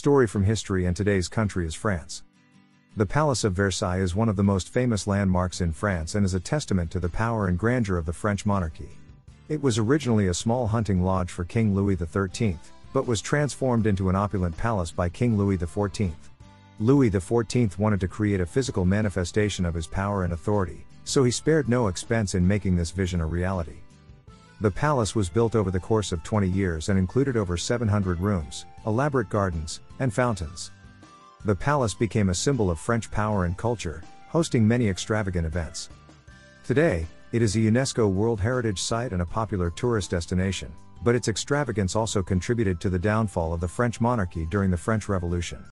Story from history and today's country is France. The Palace of Versailles is one of the most famous landmarks in France and is a testament to the power and grandeur of the French monarchy. It was originally a small hunting lodge for King Louis XIII, but was transformed into an opulent palace by King Louis XIV. Louis XIV wanted to create a physical manifestation of his power and authority, so he spared no expense in making this vision a reality. The palace was built over the course of 20 years and included over 700 rooms, elaborate gardens, and fountains. The palace became a symbol of French power and culture, hosting many extravagant events. Today, it is a UNESCO World Heritage Site and a popular tourist destination, but its extravagance also contributed to the downfall of the French monarchy during the French Revolution.